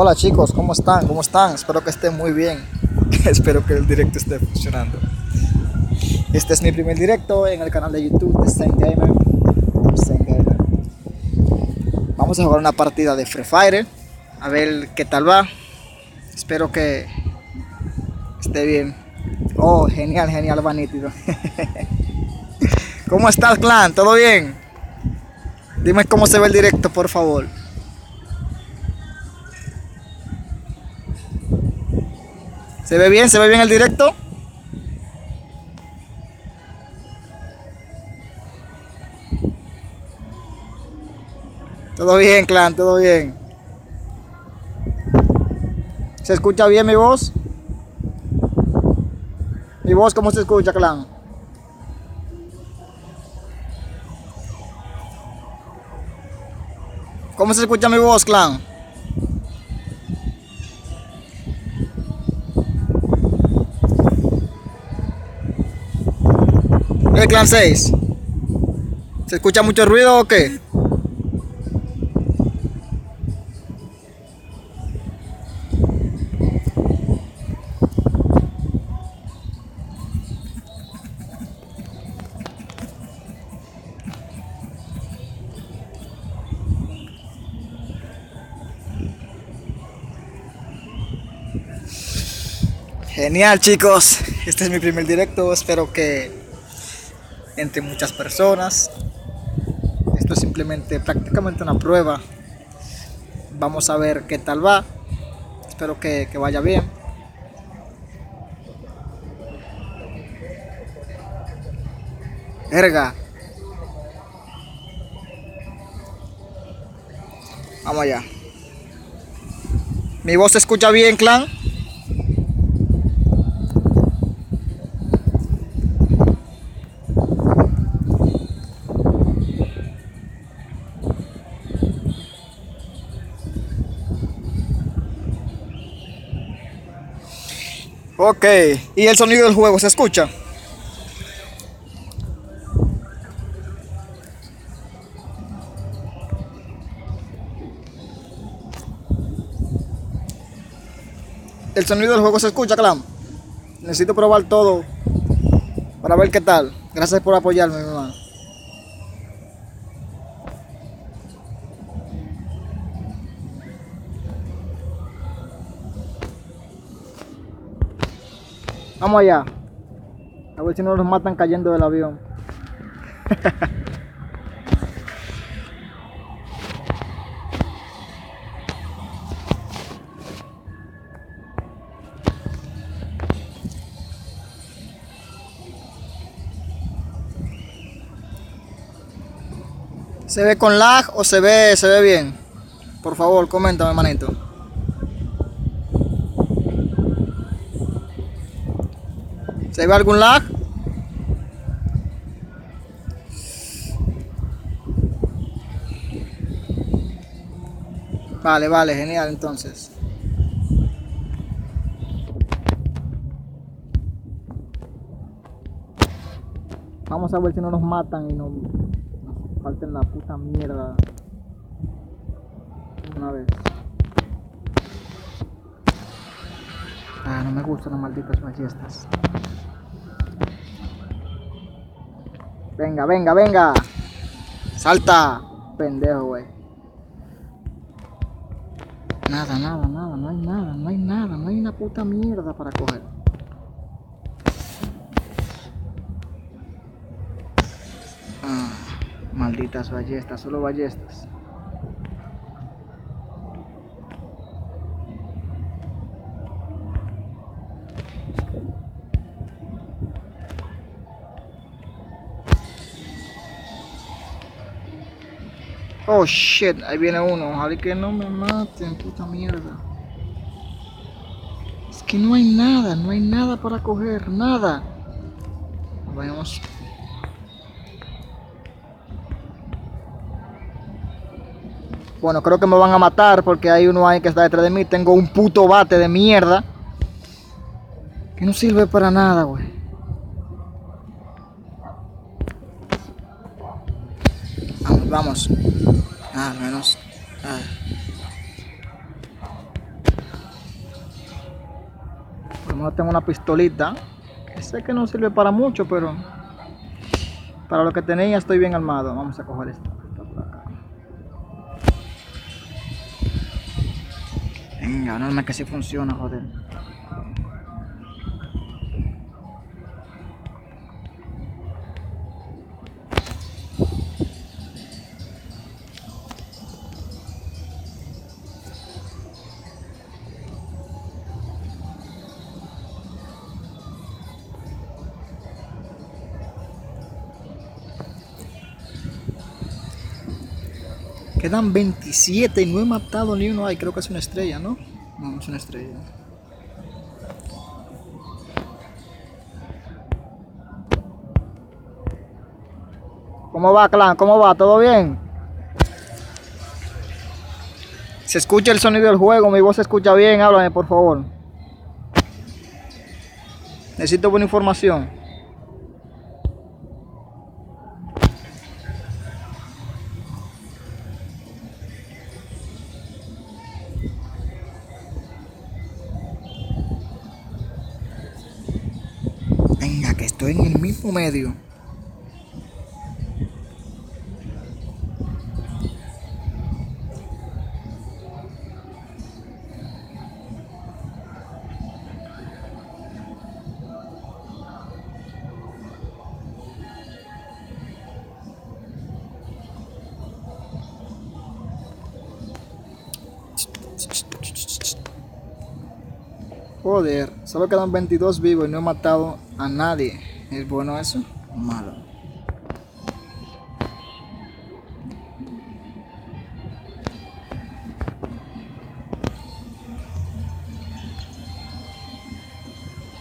Hola chicos, ¿cómo están? ¿Cómo están? Espero que estén muy bien. Espero que el directo esté funcionando. Este es mi primer directo en el canal de YouTube de. Zen Gamer. Vamos a jugar una partida de Free Fire. A ver qué tal va. Espero que esté bien. Oh, genial, genial, va nítido. ¿Cómo estás, clan? ¿Todo bien? Dime cómo se ve el directo, por favor. ¿Se ve bien? ¿Se ve bien el directo? Todo bien, clan, todo bien. ¿Se escucha bien mi voz? ¿Mi voz cómo se escucha, clan? ¿Cómo se escucha mi voz, clan? El clan 6. ¿Se escucha mucho ruido o qué? Genial chicos, este es mi primer directo, espero que entre muchas personas. Esto es simplemente prácticamente una prueba. Vamos a ver qué tal va. Espero que, que vaya bien. Erga. Vamos allá. ¿Mi voz se escucha bien, clan? Ok, ¿y el sonido del juego se escucha? El sonido del juego se escucha, Clam. Necesito probar todo para ver qué tal. Gracias por apoyarme, mi hermano. Vamos allá. A ver si no nos matan cayendo del avión. ¿Se ve con lag o se ve, se ve bien? Por favor, coméntame, manito. ¿Se ve algún lag? Vale, vale, genial entonces. Vamos a ver si no nos matan y nos, nos falten la puta mierda. Una vez. Ah, no me gustan las malditas ballestas. Venga, venga, venga. Salta. Pendejo, güey. Nada, nada, nada, no hay nada, no hay nada, no hay una puta mierda para coger. Ah, malditas ballestas, solo ballestas. Oh shit, ahí viene uno. Ojalá que no me maten, puta mierda. Es que no hay nada, no hay nada para coger, nada. Vamos. Bueno, creo que me van a matar porque hay uno ahí que está detrás de mí. Tengo un puto bate de mierda. Que no sirve para nada, güey. Vamos, vamos. Nada menos. Ah. Por lo menos tengo una pistolita. Que sé que no sirve para mucho, pero para lo que tenía estoy bien armado. Vamos a coger esta. Venga, no, que si funciona, joder. Quedan 27 y no he matado ni uno. Ay, creo que es una estrella, ¿no? No, no es una estrella. ¿Cómo va, clan? ¿Cómo va? ¿Todo bien? Se escucha el sonido del juego, mi voz se escucha bien, háblame por favor. Necesito buena información. Medio. Joder, solo quedan 22 vivos y no he matado a nadie. ¿Es bueno eso? Malo.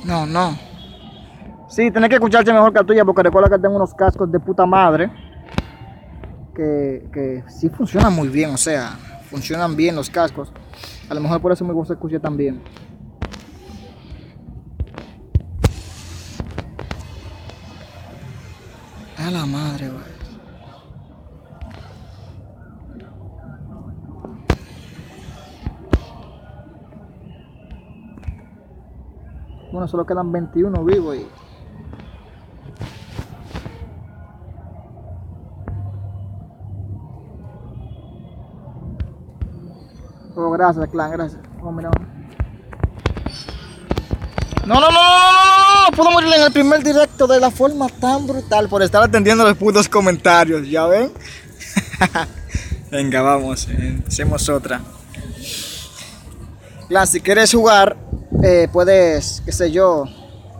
No, no. Sí, tenés que escucharte mejor que la tuya porque recuerda que tengo unos cascos de puta madre. Que, que sí funcionan muy bien, o sea, funcionan bien los cascos. A lo mejor por eso me gusta escuchar también. A la madre, güey. Bueno, solo quedan 21 vivos y... Oh, gracias, clan, gracias. Oh, mira. No, no, no, no, no, puedo morir en el primer directo de la forma tan brutal por estar atendiendo los putos comentarios, ¿ya ven? Venga, vamos, eh, hacemos otra. Clan, si quieres jugar, eh, puedes, qué sé yo,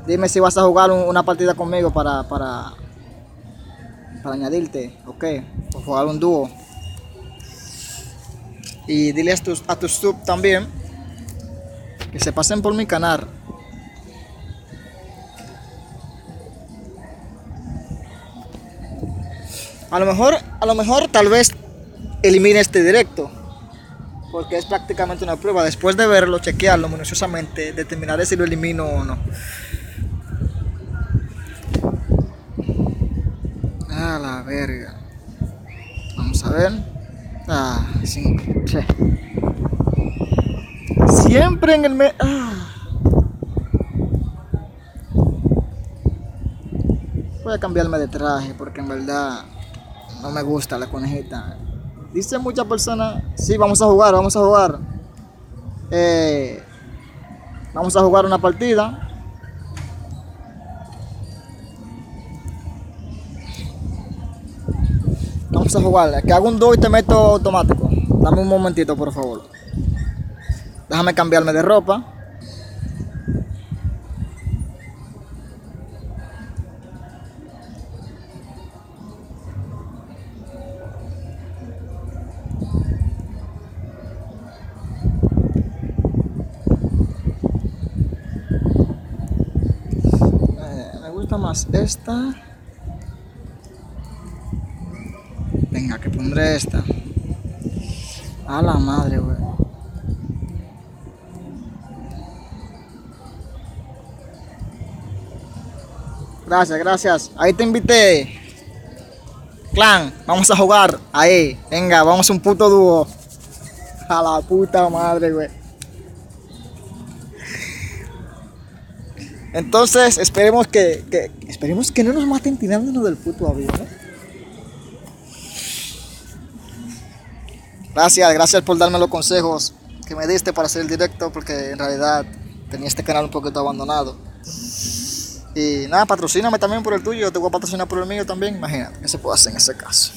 dime si vas a jugar un- una partida conmigo para, para, para añadirte, ok, o jugar un dúo. Y dile a tus, a tus sub también que se pasen por mi canal. A lo mejor, a lo mejor tal vez elimine este directo. Porque es prácticamente una prueba. Después de verlo, chequearlo minuciosamente, determinaré si lo elimino o no. A la verga. Vamos a ver. Ah, sí. che. Siempre en el me. Ah. Voy a cambiarme de traje porque en verdad no me gusta la conejita. Dicen muchas personas, sí, vamos a jugar, vamos a jugar. Eh, vamos a jugar una partida. Vamos a jugar. Que hago un 2 y te meto automático. Dame un momentito, por favor. Déjame cambiarme de ropa. Esta. Venga, que pondré esta. A la madre, güey. Gracias, gracias. Ahí te invité. Clan, vamos a jugar. Ahí, venga, vamos un puto dúo. A la puta madre, güey. Entonces, esperemos que, que, esperemos que no nos maten tirándonos del puto avión. Gracias, gracias por darme los consejos que me diste para hacer el directo, porque en realidad tenía este canal un poquito abandonado. Y nada, patrocíname también por el tuyo, yo te voy a patrocinar por el mío también. Imagínate, ¿qué se puede hacer en ese caso?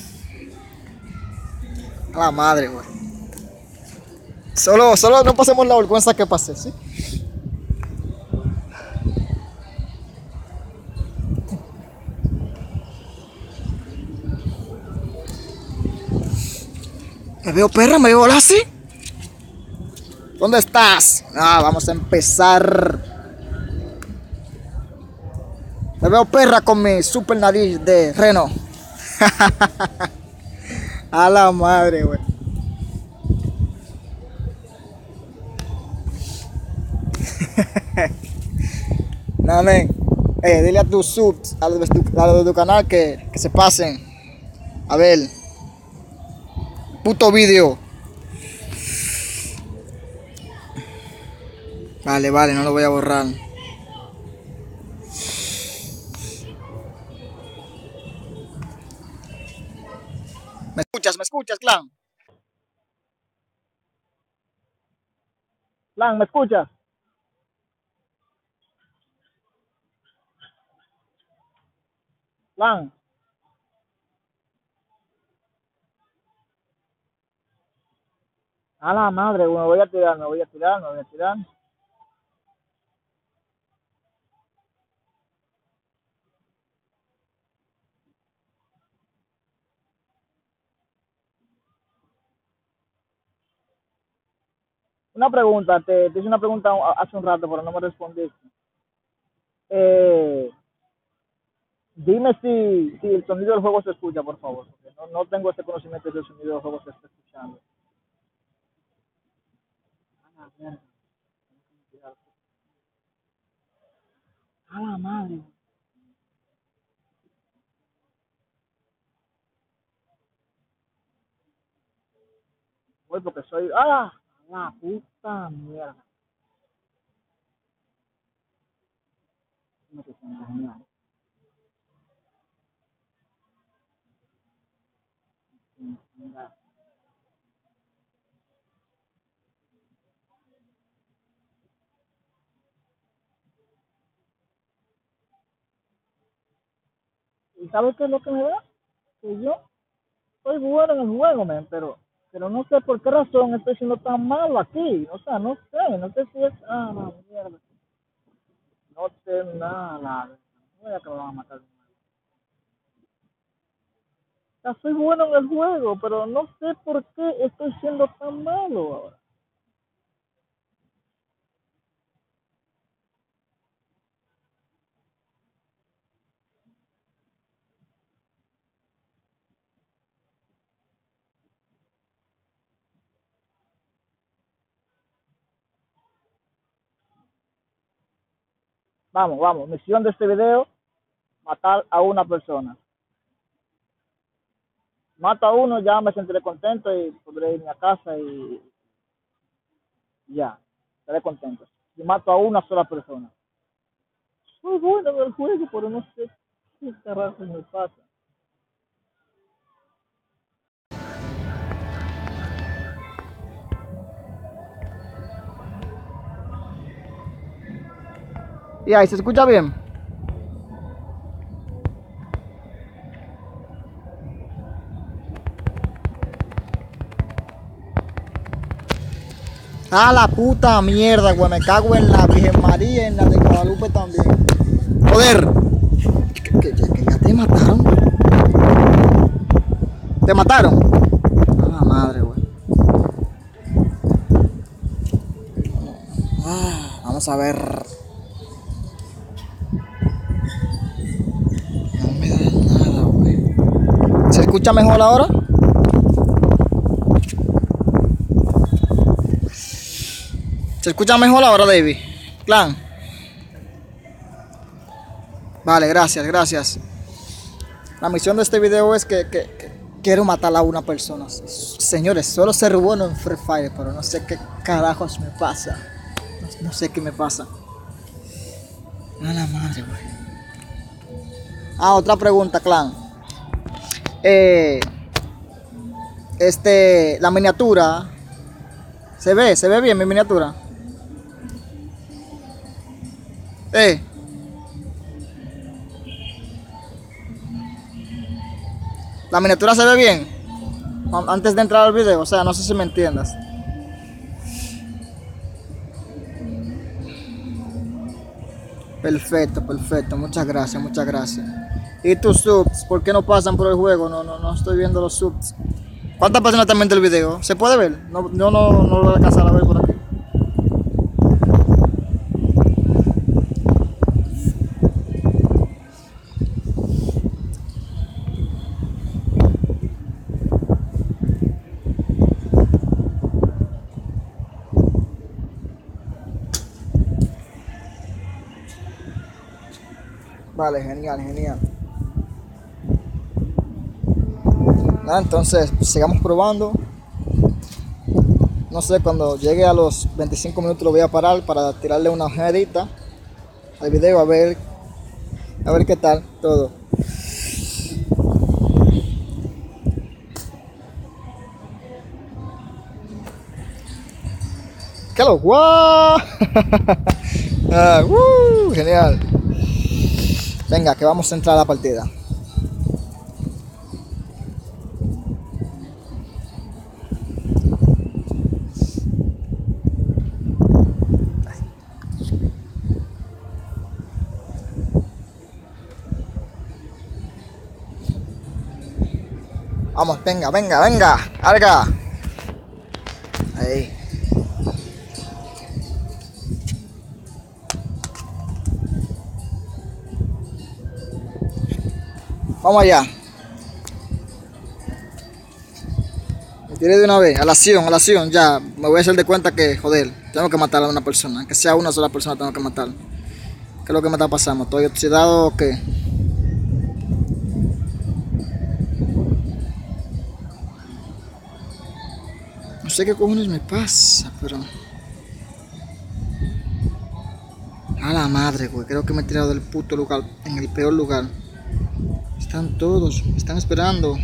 A la madre, güey. Solo, solo no pasemos la vergüenza que pasé, ¿sí? Veo perra, me veo así. ¿Dónde estás? Ah, vamos a empezar. Me veo perra con mi super nariz de reno. a la madre, güey. Nada, men. Eh, dile a tus subs, a los de tu, a los de tu canal que, que se pasen. A ver. Puto vídeo. Vale, vale, no lo voy a borrar. ¿Me escuchas? ¿Me escuchas, clan? Clan, ¿me escuchas? Clan. A la madre, me voy a tirar, me voy a tirar, me voy a tirar. Una pregunta, te, te hice una pregunta hace un rato, pero no me respondiste. Eh, dime si, si el sonido del juego se escucha, por favor. porque No, no tengo ese conocimiento de si el sonido del juego se está escuchando. A la madre. Voy. ¡Ah! La puta mierda. No te. ¿Y sabes qué es lo que me da? Que yo soy bueno en el juego, men, pero pero no sé por qué razón estoy siendo tan malo aquí. O sea, no sé, no sé si es. Ah, no, mierda. No sé nada. Voy a que me van a matar. Sea, soy bueno en el juego, pero no sé por qué estoy siendo tan malo ahora. Vamos, vamos. Misión de este video, matar a una persona. Mato a uno, ya me sentiré contento y podré irme a casa y ya, estaré contento. Y mato a una sola persona. Soy bueno en el juego, pero no sé qué carajo me pasa. Y ahí se escucha bien. A la puta mierda, güey. Me cago en la Virgen María en la de Guadalupe también. Joder. Que, que- ya te mataron. ¿Te mataron? A la madre, güey. Ah, Vamos a ver. No me da nada, güey. ¿Se escucha mejor ahora? ¿Se escucha mejor ahora, David? Clan. Vale, gracias, gracias. La misión de este video es que, quiero matar a una persona. Señores, solo ser bueno en Free Fire, pero no sé qué carajos me pasa. No, no sé qué me pasa. A la madre, güey. Ah, otra pregunta, clan. Eh, este, la miniatura. ¿Se ve? ¿Se ve bien mi miniatura? Eh. La miniatura se ve bien. Antes de entrar al video, o sea, no sé si me entiendas. Perfecto, perfecto. Muchas gracias, muchas gracias. ¿Y tus subs? ¿Por qué no pasan por el juego? No, no, no estoy viendo los subs. ¿Cuántas personas están viendo el video? ¿Se puede ver? No, no, no, no lo voy a alcanzar a ver por aquí. Genial, genial. entonces, sigamos probando. No sé, cuando llegue a los 25 minutos lo voy a parar para tirarle una ojedita al video a ver a ver qué tal todo. ¡Qué lo ah, uh, genial. Venga, que vamos a entrar a la partida. Vamos, venga, venga, venga, ¡Arga! Ahí. Vamos allá. Me tiré de una vez, a la acción, a la acción, ya. Me voy a hacer de cuenta que, joder, tengo que matar a una persona. Que sea una sola persona, tengo que matar. ¿Qué es lo que me está pasando? ¿Estoy oxidado o qué? No sé qué cojones me pasa, pero... A la madre, güey. Creo que me he tirado del puto lugar, en el peor lugar. Están todos, están esperando.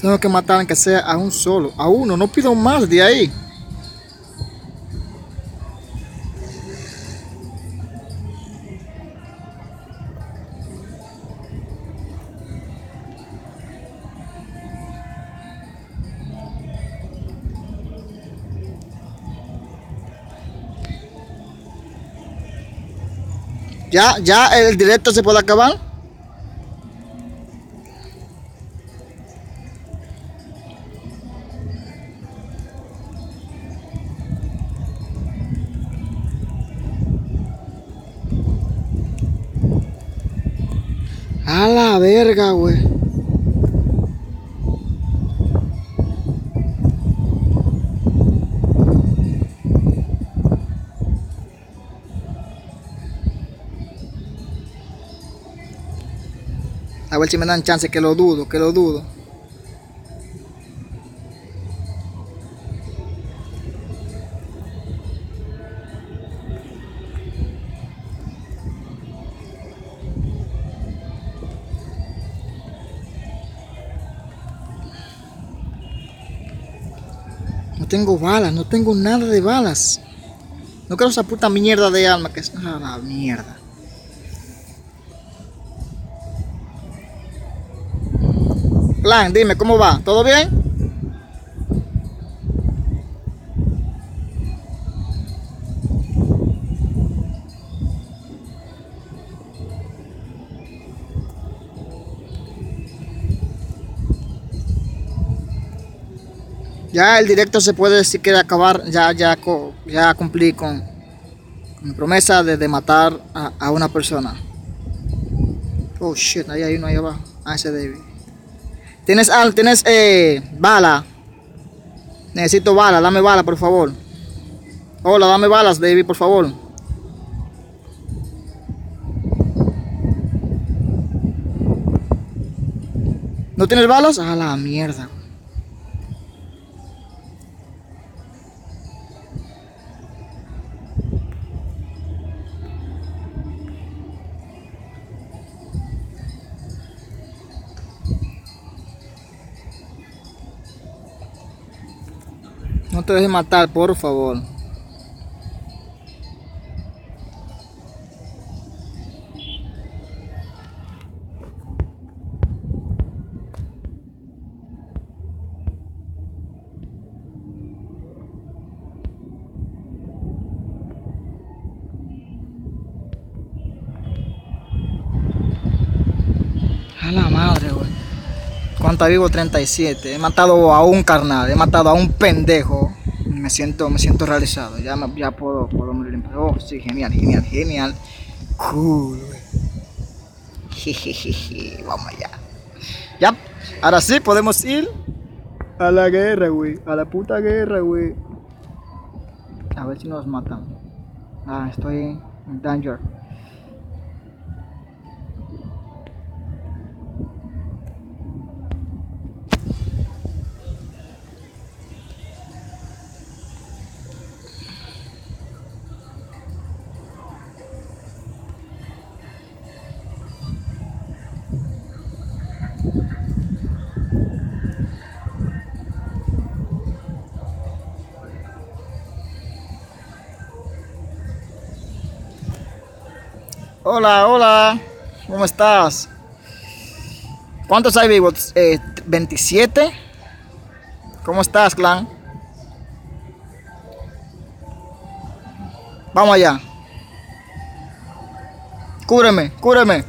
Tengo que matar aunque sea a un solo, a uno, no pido más de ahí. Ya, ya el directo se puede acabar. Verga, güey. A ver si me dan chance, que lo dudo, que lo dudo. Tengo balas, no tengo nada de balas. No quiero esa puta mierda de alma que es. Ah, la mierda. Plan, dime, ¿cómo va? ¿Todo bien? Ya el directo se puede decir que acabar, ya, ya, ya cumplí con, mi promesa de, matar a, una persona. Oh shit, ahí hay uno ahí abajo. Ah, ese David. ¿Tienes, al, tienes eh, bala? Necesito bala, dame bala, por favor. Hola, dame balas, David, por favor. ¿No tienes balas? A la mierda. Te dejes matar, por favor. A la madre, güey. ¿Cuánta vivo? 37. He matado a un carnal, he matado a un pendejo. Me siento, me siento realizado. Ya, me- ya puedo, puedo morir en. Oh, sí, genial, genial, genial. Cool. Jejeje, Vamos allá. Ya, ahora sí podemos ir a la guerra, güey. A la puta guerra, güey. A ver si nos matan. Ah, estoy en danger. Hola, hola. ¿Cómo estás? ¿Cuántos hay vivos? Eh, ¿27? ¿Cómo estás, clan? Vamos allá. Cúbreme, cúbreme.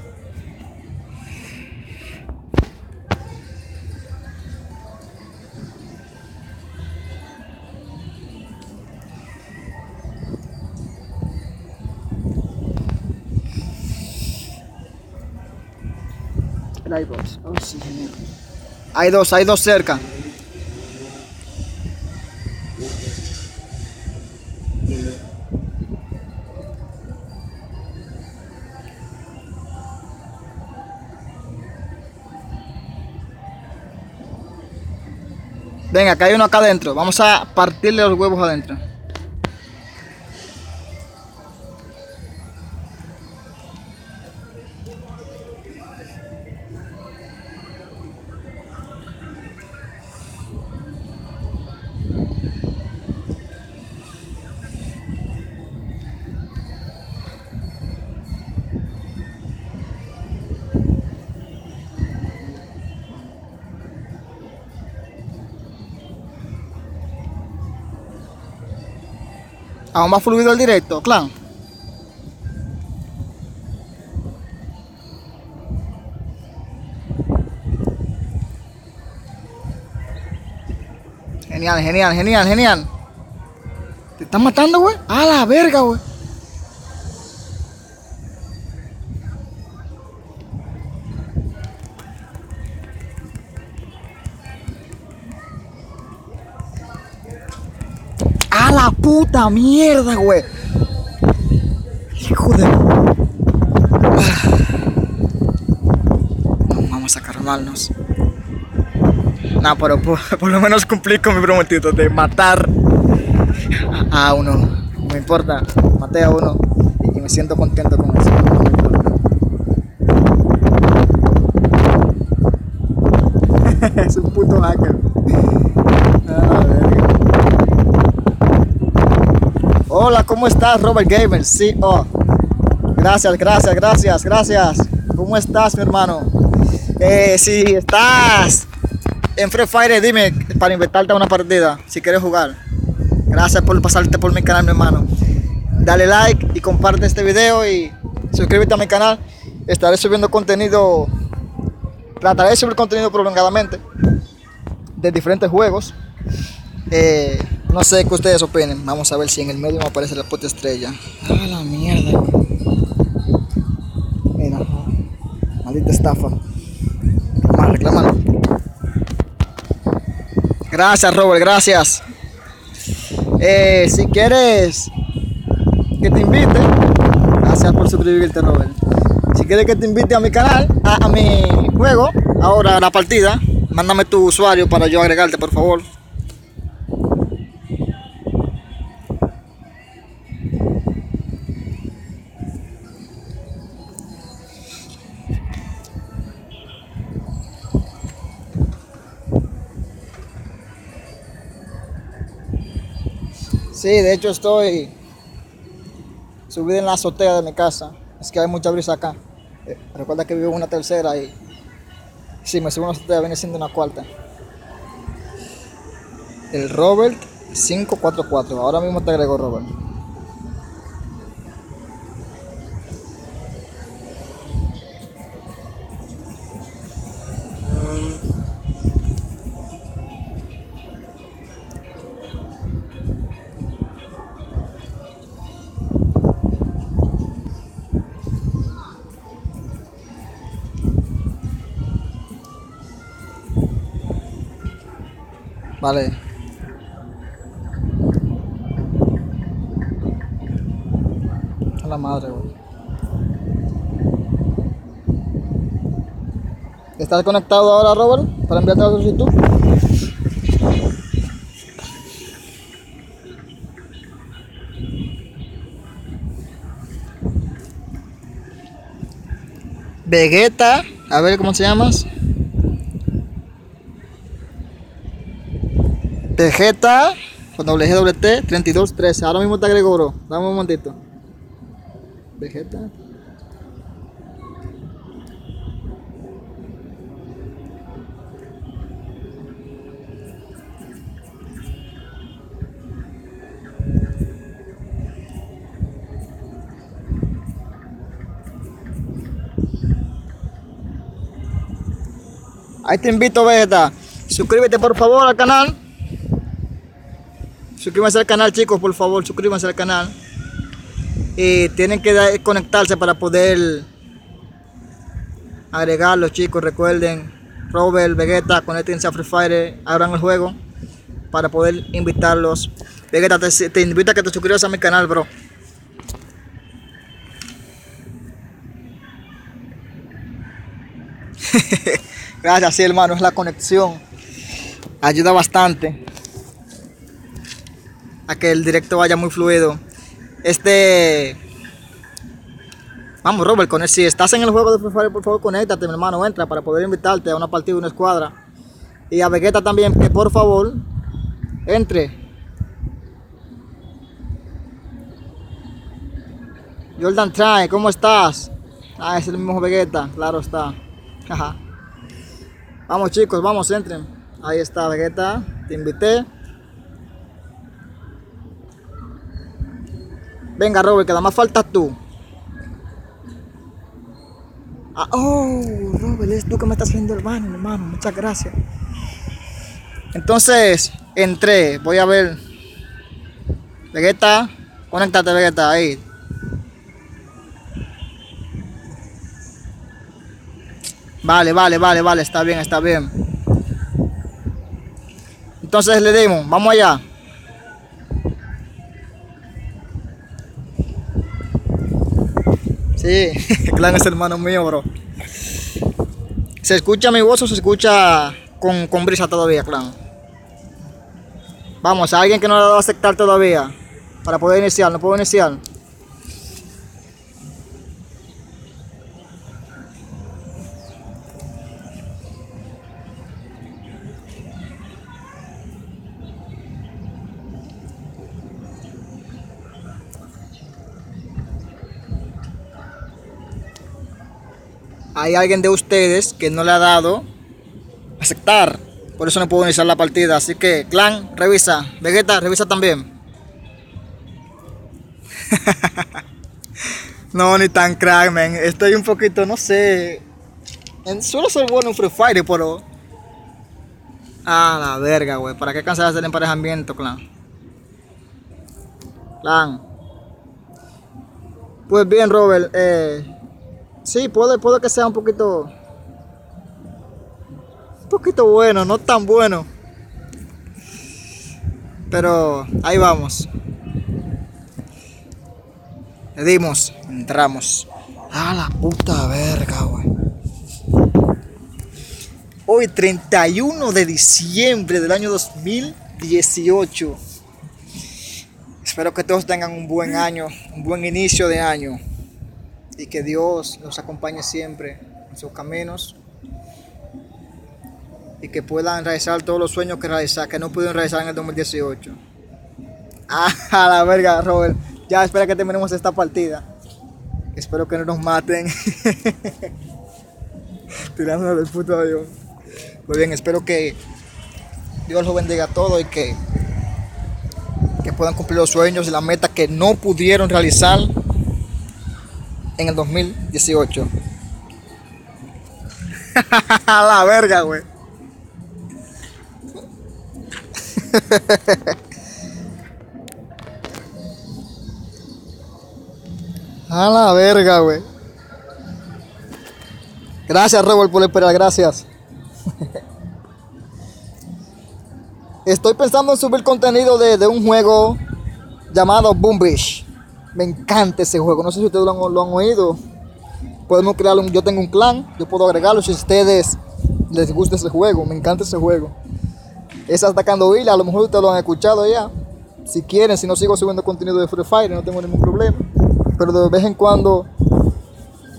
Oh, sí, genial. Hay dos, hay dos cerca. Venga, que hay uno acá adentro. Vamos a partirle los huevos adentro. Aún más fluido el directo, clan. Genial, genial, genial, genial. ¿Te están matando, güey? A la verga, güey. Puta mierda, güey. Hijo de. Ah. Vamos a calmarnos. No, pero por, lo menos cumplí con mi prometido de matar a uno. No me importa, maté a uno y me siento contento con eso. Es un puto hacker. A la verga. Hola, ¿cómo estás, Robert Gamer? Sí, oh. Gracias, gracias, gracias, gracias. ¿Cómo estás, mi hermano? Eh, si estás en Free Fire, dime para invitarte a una partida, si quieres jugar. Gracias por pasarte por mi canal, mi hermano. Dale like y comparte este video y suscríbete a mi canal. Estaré subiendo contenido, trataré de subir contenido prolongadamente de diferentes juegos. Eh, no sé qué ustedes opinen. Vamos a ver si en el medio me aparece la puta estrella. Ah, la mierda. Mira, Maldita estafa. Reclamar, reclamar. Gracias, Robert, gracias. Eh, si quieres que te invite, gracias por suscribirte, Robert. Si quieres que te invite a mi canal, a, a mi juego, ahora a la partida, mándame tu usuario para yo agregarte, por favor. Sí, de hecho estoy subido en la azotea de mi casa. Es que hay mucha brisa acá. Eh, recuerda que vivo en una tercera y si me subo a una azotea viene siendo una cuarta. El Robert 544. Ahora mismo te agrego Robert. Vale. A la madre, güey. ¿Estás conectado ahora, Robert? Para enviarte la solicitud. Vegeta, a ver cómo se llamas. Vegeta con doble G doble T 3213. Ahora mismo te agrego, bro. Dame un momentito. Vegeta. Ahí te invito, Vegeta. Suscríbete por favor al canal. Suscríbanse al canal, chicos, por favor, suscríbanse al canal. Y tienen que conectarse para poder agregarlos, chicos. Recuerden, Robert, Vegeta, conectense a Free Fire, abran el juego para poder invitarlos. Vegeta, te, te invito a que te suscribas a mi canal, bro. Gracias, sí, hermano, es la conexión. Ayuda bastante a que el directo vaya muy fluido. Este. Vamos, Robert, con si estás en el juego de Free por favor, conéctate, mi hermano, entra para poder invitarte a una partida, una escuadra. Y a Vegeta también, que por favor, entre. Jordan Trae, ¿cómo estás? Ah, es el mismo Vegeta, claro está. Vamos chicos, vamos, entren. Ahí está Vegeta, te invité. Venga, Robert, que nada más faltas tú. Ah, oh, Robert, es tú que me estás haciendo hermano, hermano. Muchas gracias. Entonces, entré. Voy a ver. Vegeta, conéctate, Vegeta, ahí. Vale, vale, vale, vale, está bien, está bien. Entonces le dimos, vamos allá. Sí, Clan es hermano mío, bro. ¿Se escucha mi voz o se escucha con, con brisa todavía, Clan? Vamos, a alguien que no le ha dado a aceptar todavía. Para poder iniciar, no puedo iniciar. Hay alguien de ustedes que no le ha dado aceptar. Por eso no puedo iniciar la partida. Así que, clan, revisa. Vegeta, revisa también. no, ni tan crack, man. Estoy un poquito, no sé. En, solo soy bueno en Free Fire, pero. Ah, la verga, güey. ¿Para qué de hacer emparejamiento, clan? Clan. Pues bien, Robert. Eh, Sí, puede, puede que sea un poquito. Un poquito bueno, no tan bueno. Pero ahí vamos. Le dimos, entramos. A la puta verga, güey. Hoy 31 de diciembre del año 2018. Espero que todos tengan un buen año, un buen inicio de año. Y que Dios los acompañe siempre en sus caminos. Y que puedan realizar todos los sueños que, realizar, que no pudieron realizar en el 2018. Ah, a la verga, Robert. Ya espera que terminemos esta partida. Espero que no nos maten. Tirándonos del puto avión. Muy bien, espero que Dios los bendiga a todos y que, que puedan cumplir los sueños y las metas que no pudieron realizar en el 2018. a la verga, güey. A la verga, güey. Gracias, Robert, por esperar. Gracias. Estoy pensando en subir contenido de, un juego llamado Boom Me encanta ese juego. No sé si ustedes lo han, oído. Podemos crear. Yo tengo un clan. Yo puedo agregarlo si a ustedes les gusta ese juego. Me encanta ese juego. Es atacando Villa. A lo mejor ustedes lo han escuchado ya. Si quieren, si no sigo subiendo contenido de Free Fire, no tengo ningún problema pero de vez en cuando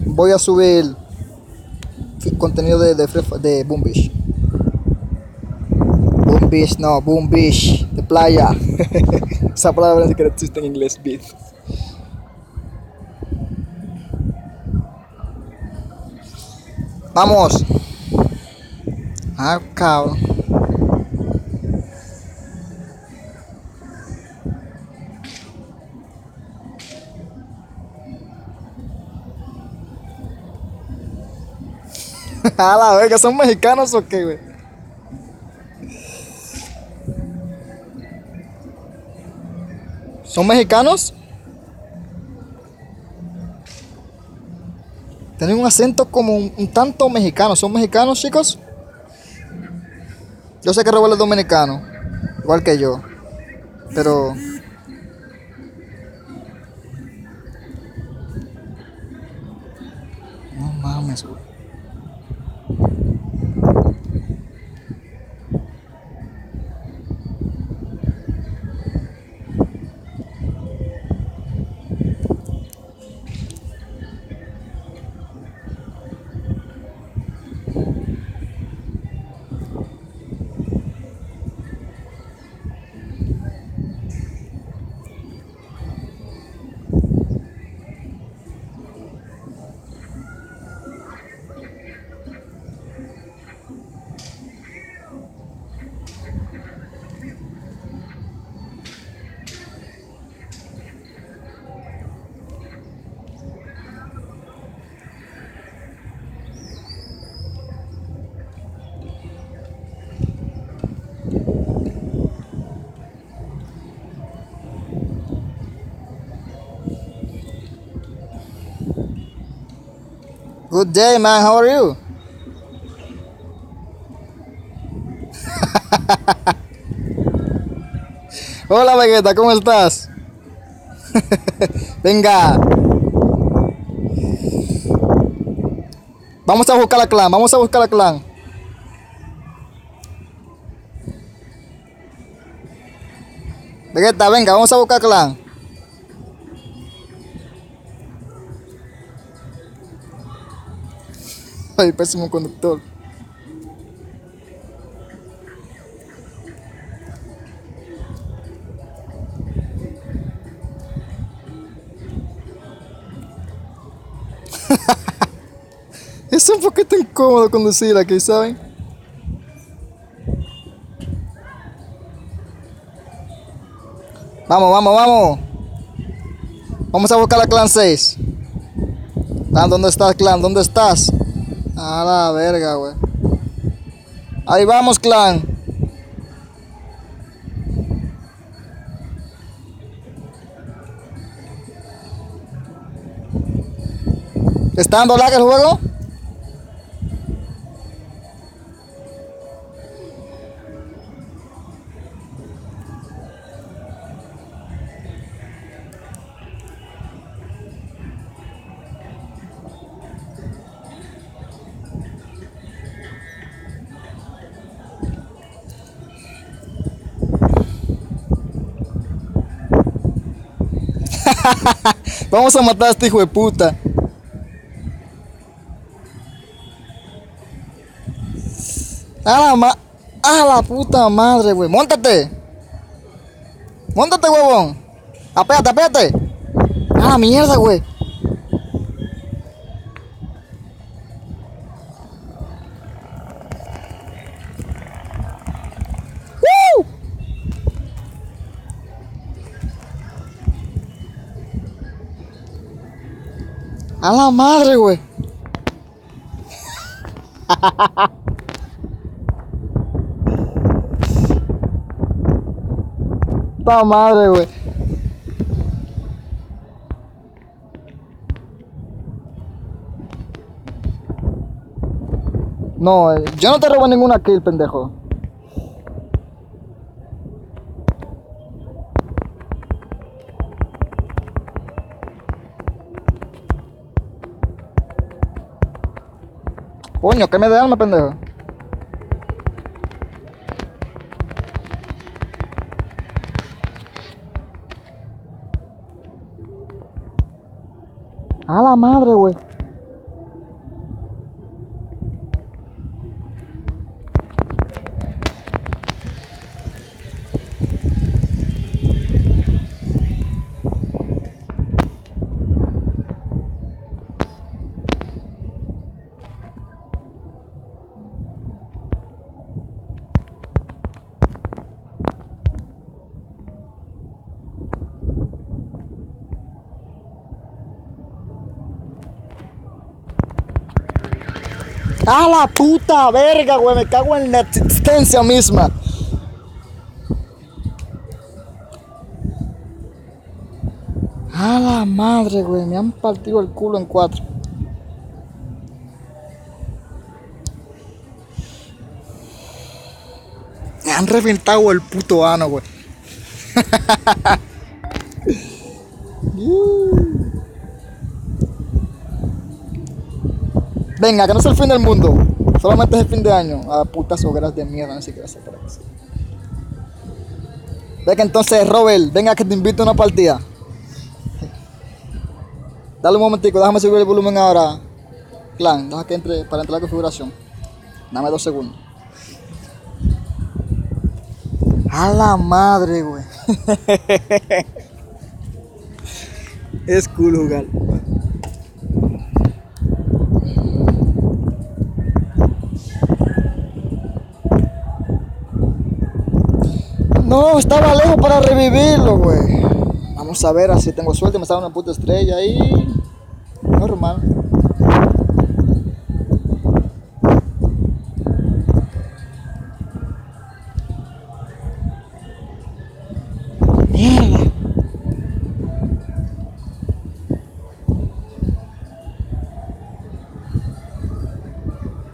voy a subir contenido de, de, de Boom Beach. Boom Beach, no, Boom Beach, de playa. Esa palabra ni siquiera existe en inglés, beat. Vamos. Ah, cabrón. A la verga, ¿son mexicanos o qué, güey? ¿Son mexicanos? Tienen un acento como un, tanto mexicano. ¿Son mexicanos, chicos? Yo sé que Roberto es dominicano, igual que yo. Pero No mames. Good day, man. How are you? Hola, Vegeta, ¿cómo estás? Venga. Vamos a buscar la clan, vamos a buscar la clan. Vegeta, venga, vamos a buscar clan. Ay, pésimo conductor. es un poquito incómodo conducir aquí, ¿saben? Vamos, vamos, vamos. Vamos a buscar la clan 6. Clan, ¿dónde estás, clan? ¿Dónde estás? A la verga, güey. Ahí vamos, clan. ¿Está dando lag el juego? Vamos a matar a este hijo de puta. A la ma a la puta madre, güey. Móntate. Móntate, huevón. Apéate, apéate. A la mierda, güey. A la madre, güey. La madre, güey. No, eh, yo no te robo ninguna kill, pendejo. Coño, ¿qué me de alma, pendejo? A la madre, güey. A la puta verga, güey. Me cago en la existencia misma. A la madre, güey. Me han partido el culo en cuatro. Me han reventado el puto ano, güey. Venga, que no es el fin del mundo. Solamente es el fin de año. A putas hogueras de mierda, no sé qué hacer para eso. Venga entonces, Robert, venga que te invito a una partida. Dale un momentico, déjame subir el volumen ahora. Clan, deja que entre para entrar a la configuración. Dame dos segundos. A la madre, güey. es cool jugar. No, estaba lejos para revivirlo, güey. Vamos a ver si tengo suerte. Me sale una puta estrella ahí. Normal. Mierda.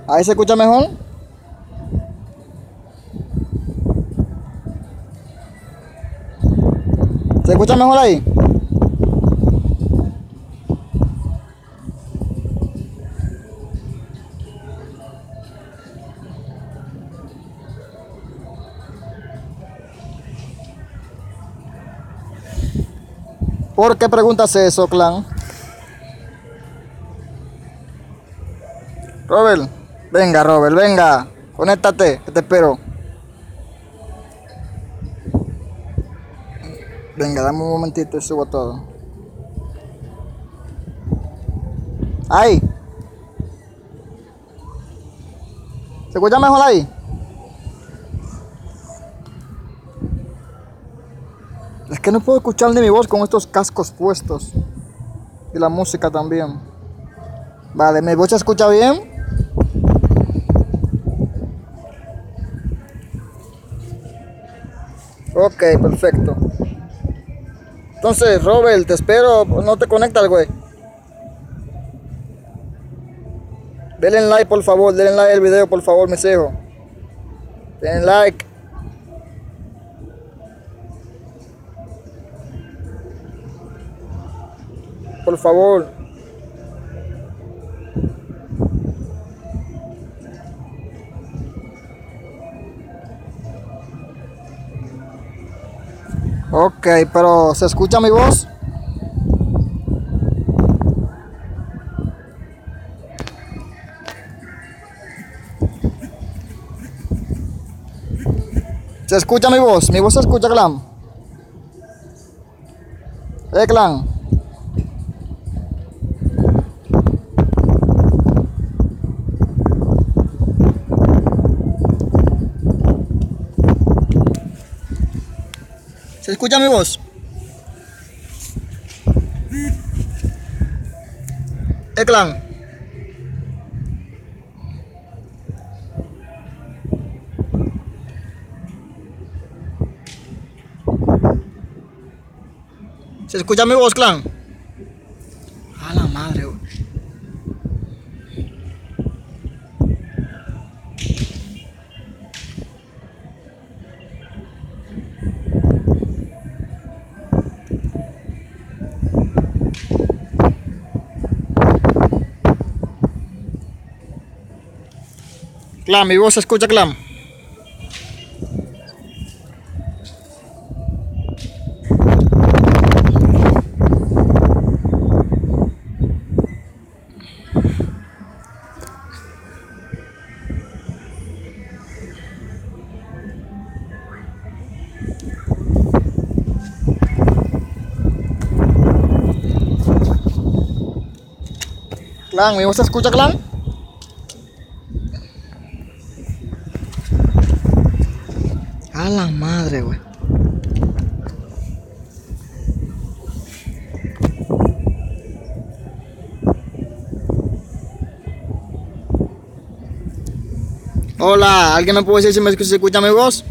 Ahí se escucha mejor. Escucha mejor ahí? ¿Por qué preguntas eso, clan? Robert, venga, Robert, venga, conéctate, que te espero. Venga, dame un momentito y subo todo. Ahí. ¿Se escucha mejor ahí? Es que no puedo escuchar ni mi voz con estos cascos puestos. Y la música también. Vale, ¿mi voz se escucha bien? Ok, perfecto. Entonces, Robert, te espero. No te conectas, güey. Denle like, por favor. Denle like al video, por favor, mis hijos. Denle like. Por favor. Ok, pero ¿se escucha mi voz? ¿Se escucha mi voz? ¿Mi voz se escucha, clan? ¿Eh, clan? Escucha mi voz? ¿Eh, clan? ¿Se escucha mi voz, clan? Clan, mi voz escucha, clan. Clan, ¿mi voz escucha, clan? A la Hola, ¿alguien me puede decir si me escucha mi voz?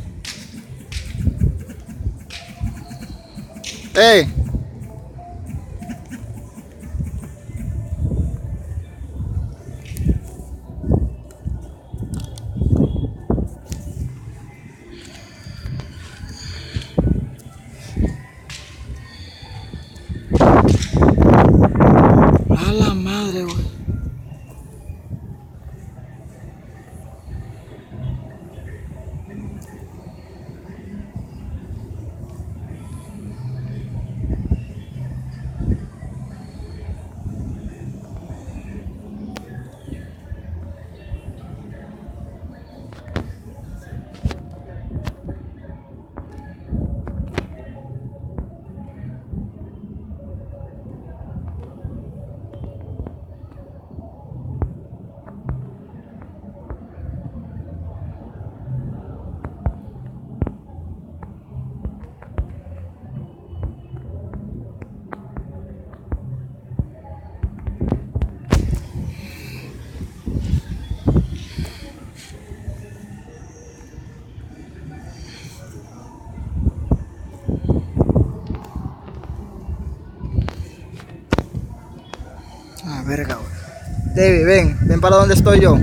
David, ven, ven para donde estoy yo.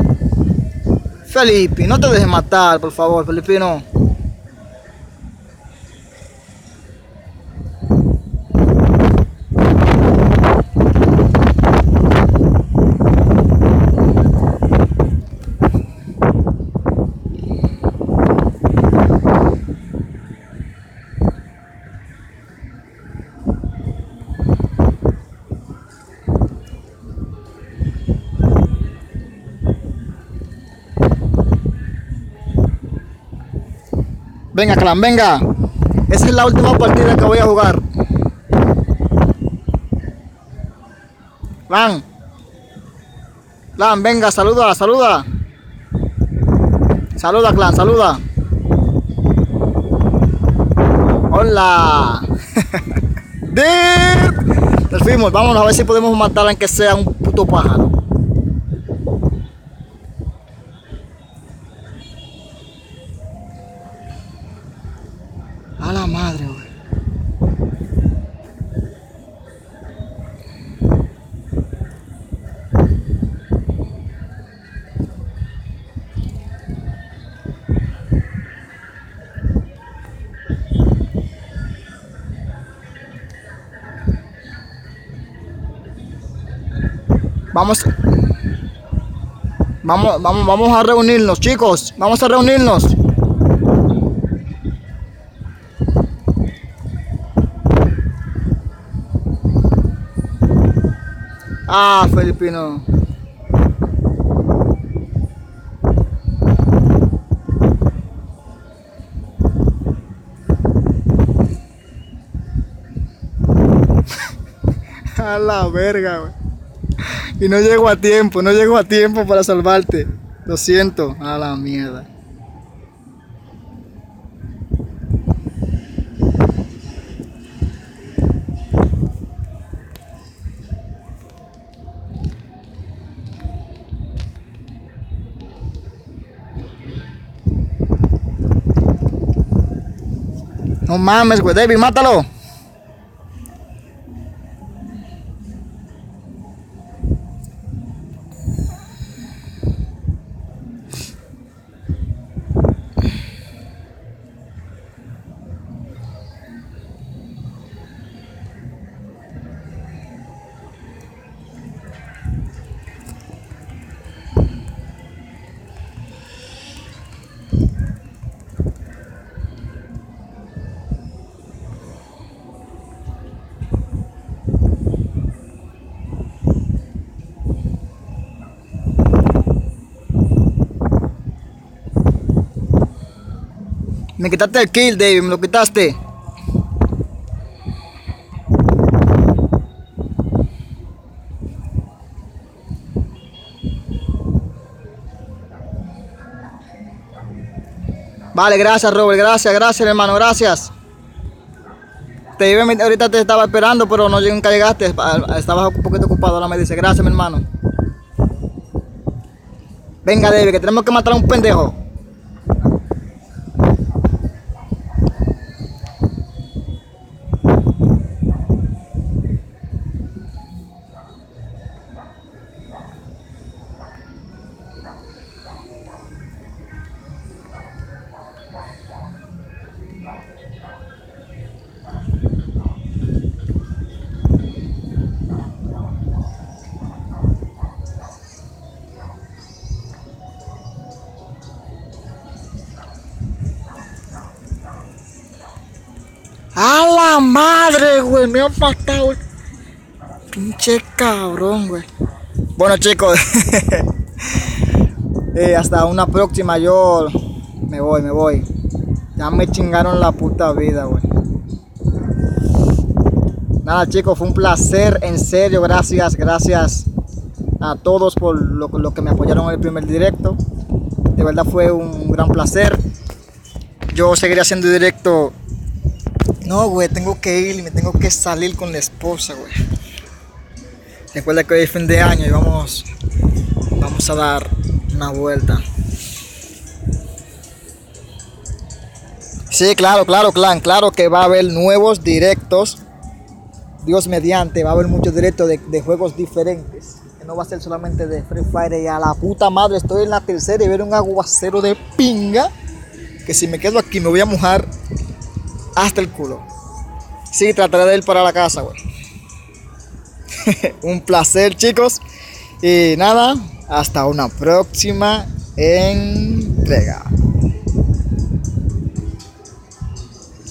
Felipe, no te dejes matar, por favor, Felipino. Venga, clan, venga. Esa es la última partida que voy a jugar. Clan. Clan, venga, saluda, saluda. Saluda, clan, saluda. Hola. Nos fuimos, vámonos a ver si podemos matar aunque sea un puto pájaro. Vamos. Vamos, vamos, vamos a reunirnos, chicos. Vamos a reunirnos. Ah, Filipino. a la verga, güey. Y no llego a tiempo, no llego a tiempo para salvarte. Lo siento, a la mierda. No mames, güey, David, mátalo. Quitaste el kill, David, me lo quitaste. Vale, gracias Robert, gracias, gracias hermano, gracias. Te iba, ahorita te estaba esperando, pero no nunca llegaste, estabas un poquito ocupado, ahora me dice, gracias mi hermano. Venga David, que tenemos que matar a un pendejo. Madre, güey! Me ha faltado. Pinche cabrón, güey. Bueno, chicos. eh, hasta una próxima. Yo me voy, me voy. Ya me chingaron la puta vida, güey. Nada, chicos, fue un placer. En serio, gracias, gracias a todos por lo, lo que me apoyaron en el primer directo. De verdad fue un gran placer. Yo seguiré haciendo directo no, güey, tengo que ir y me tengo que salir con la esposa, güey. Recuerda que hoy es fin de año y vamos, vamos a dar una vuelta. Sí, claro, claro, clan, claro que va a haber nuevos directos. Dios mediante, va a haber muchos directos de, juegos diferentes. Que no va a ser solamente de Free Fire y a la puta madre. Estoy en la tercera y ver un aguacero de pinga. Que si me quedo aquí me voy a mojar hasta el culo. Sí, trataré de ir para la casa, güey. Un placer, chicos. Y nada, hasta una próxima entrega.